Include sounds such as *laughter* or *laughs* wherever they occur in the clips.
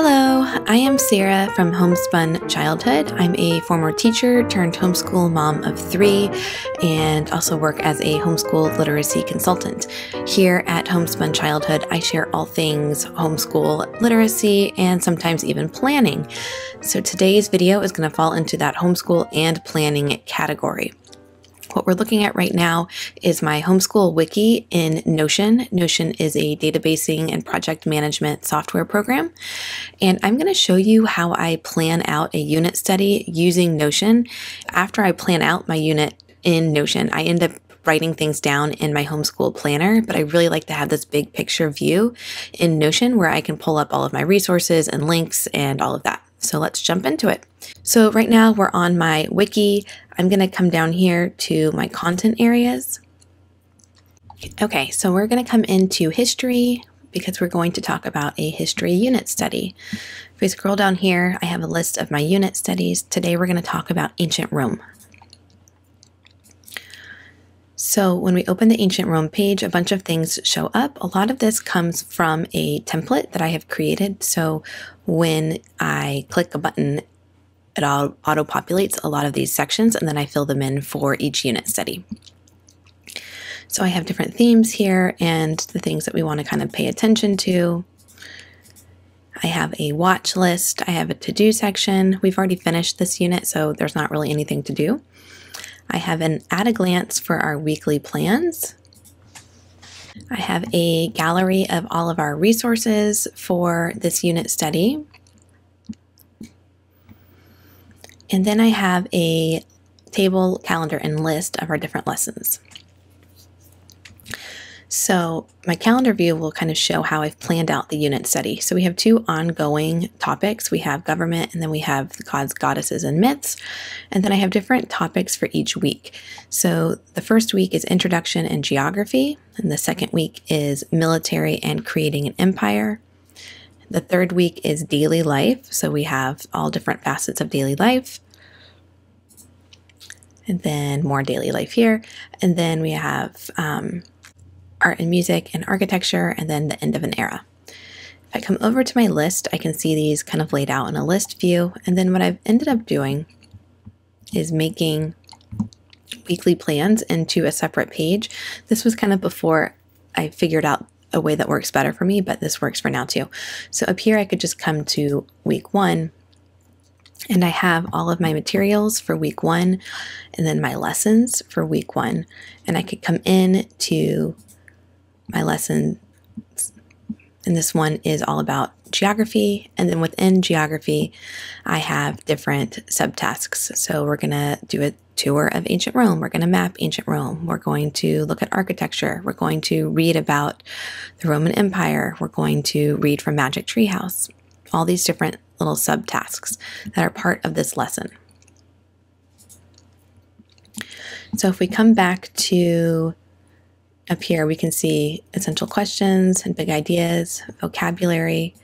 Hello, I am Sarah from Homespun Childhood. I'm a former teacher turned homeschool mom of three and also work as a homeschool literacy consultant. Here at Homespun Childhood, I share all things homeschool literacy and sometimes even planning. So today's video is going to fall into that homeschool and planning category. What we're looking at right now is my homeschool wiki in Notion. Notion is a databasing and project management software program. And I'm going to show you how I plan out a unit study using Notion. After I plan out my unit in Notion, I end up writing things down in my homeschool planner, but I really like to have this big picture view in Notion where I can pull up all of my resources and links and all of that. So let's jump into it. So right now we're on my wiki. I'm going to come down here to my content areas. Okay, so we're going to come into history because we're going to talk about a history unit study. If we scroll down here, I have a list of my unit studies. Today we're going to talk about ancient Rome. So when we open the ancient Rome page, a bunch of things show up. A lot of this comes from a template that I have created. So when I click a button, it all auto populates a lot of these sections and then I fill them in for each unit study. So I have different themes here and the things that we want to kind of pay attention to. I have a watch list. I have a to-do section. We've already finished this unit, so there's not really anything to do. I have an at a glance for our weekly plans. I have a gallery of all of our resources for this unit study. And then I have a table, calendar, and list of our different lessons. So my calendar view will kind of show how I've planned out the unit study. So we have two ongoing topics. We have government and then we have the gods, goddesses, and myths. And then I have different topics for each week. So the first week is introduction and geography. And the second week is military and creating an empire. The third week is daily life. So we have all different facets of daily life. And then more daily life here. And then we have um, art and music and architecture, and then the end of an era. If I come over to my list, I can see these kind of laid out in a list view. And then what I've ended up doing is making weekly plans into a separate page. This was kind of before I figured out a way that works better for me, but this works for now too. So up here, I could just come to week one and I have all of my materials for week one and then my lessons for week one. And I could come in to my lesson. And this one is all about geography. And then within geography, I have different subtasks. So we're going to do a tour of ancient Rome. We're going to map ancient Rome. We're going to look at architecture. We're going to read about the Roman Empire. We're going to read from Magic Tree House. All these different little subtasks that are part of this lesson. So if we come back to up here, we can see essential questions and big ideas, vocabulary,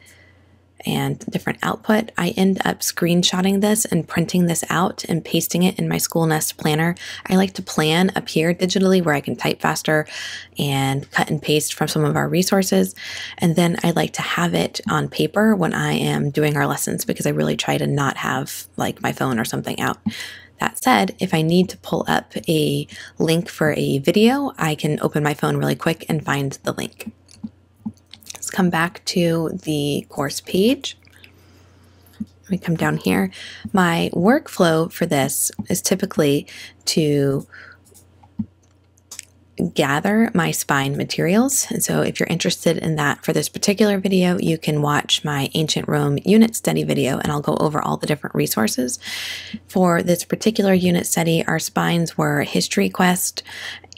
and different output. I end up screenshotting this and printing this out and pasting it in my School Nest planner. I like to plan up here digitally where I can type faster and cut and paste from some of our resources. And then I like to have it on paper when I am doing our lessons because I really try to not have like my phone or something out. That said, if I need to pull up a link for a video, I can open my phone really quick and find the link. Come back to the course page. Let me come down here. My workflow for this is typically to gather my spine materials. And so if you're interested in that for this particular video, you can watch my Ancient Rome unit study video and I'll go over all the different resources. For this particular unit study, our spines were History Quest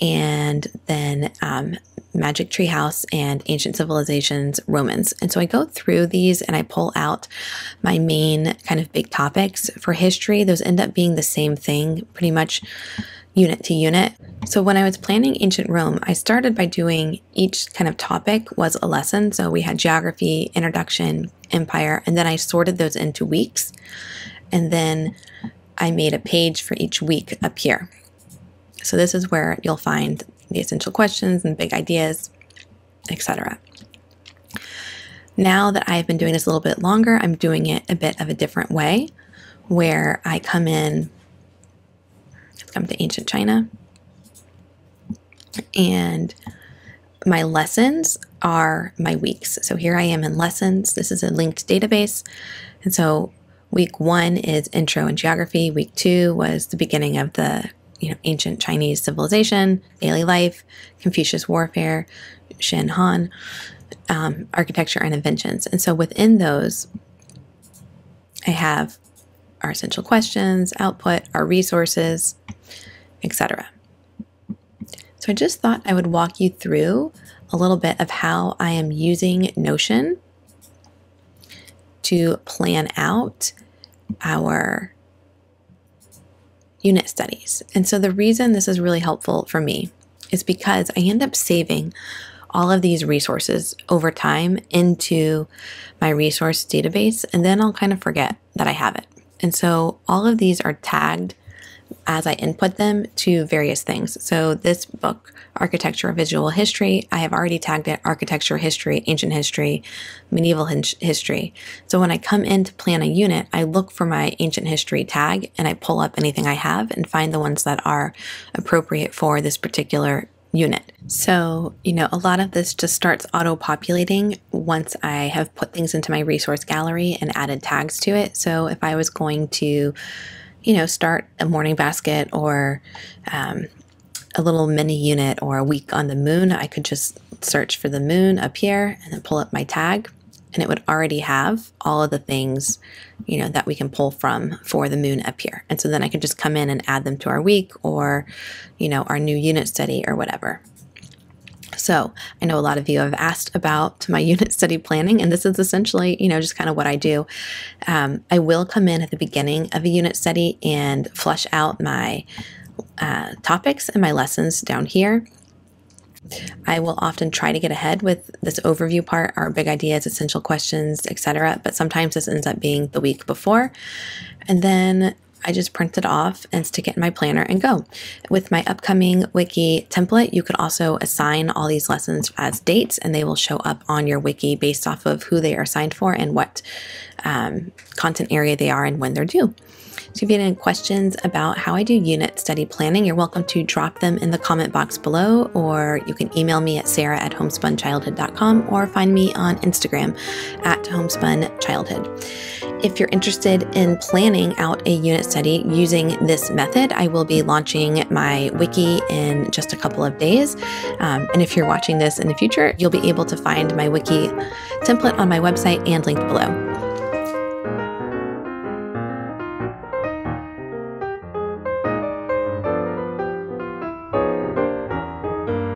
and then um, Magic Tree House and Ancient Civilizations Romans. And so I go through these and I pull out my main kind of big topics. For history, those end up being the same thing pretty much unit to unit. So when I was planning ancient Rome, I started by doing each kind of topic was a lesson. So we had geography, introduction, empire, and then I sorted those into weeks. And then I made a page for each week up here. So this is where you'll find the essential questions and big ideas, etc. Now that I've been doing this a little bit longer, I'm doing it a bit of a different way where I come in, let's come to ancient China, and my lessons are my weeks. So here I am in lessons. This is a linked database. And so week one is intro and geography. Week two was the beginning of the you know ancient Chinese civilization, daily life, Confucius warfare, Shen Han, um, architecture and inventions. And so within those, I have our essential questions, output, our resources, etc. So I just thought I would walk you through a little bit of how I am using Notion to plan out our unit studies. And so the reason this is really helpful for me is because I end up saving all of these resources over time into my resource database, and then I'll kind of forget that I have it. And so all of these are tagged as I input them to various things. So this book, Architecture Visual History, I have already tagged it Architecture History, Ancient History, Medieval History. So when I come in to plan a unit, I look for my Ancient History tag and I pull up anything I have and find the ones that are appropriate for this particular unit. So, you know, a lot of this just starts auto populating once I have put things into my resource gallery and added tags to it. So if I was going to you know, start a morning basket or um, a little mini unit or a week on the moon, I could just search for the moon up here and then pull up my tag and it would already have all of the things, you know, that we can pull from for the moon up here. And so then I could just come in and add them to our week or, you know, our new unit study or whatever. So I know a lot of you have asked about my *laughs* unit study planning, and this is essentially, you know, just kind of what I do. Um, I will come in at the beginning of a unit study and flush out my uh, topics and my lessons down here. I will often try to get ahead with this overview part, our big ideas, essential questions, etc. But sometimes this ends up being the week before. And then I just print it off and stick it in my planner and go. With my upcoming wiki template, you could also assign all these lessons as dates and they will show up on your wiki based off of who they are assigned for and what um, content area they are and when they're due. So if you have any questions about how I do unit study planning, you're welcome to drop them in the comment box below, or you can email me at sarah at homespunchildhood.com or find me on Instagram at homespunchildhood. If you're interested in planning out a unit study using this method, I will be launching my wiki in just a couple of days. Um, and if you're watching this in the future, you'll be able to find my wiki template on my website and linked below.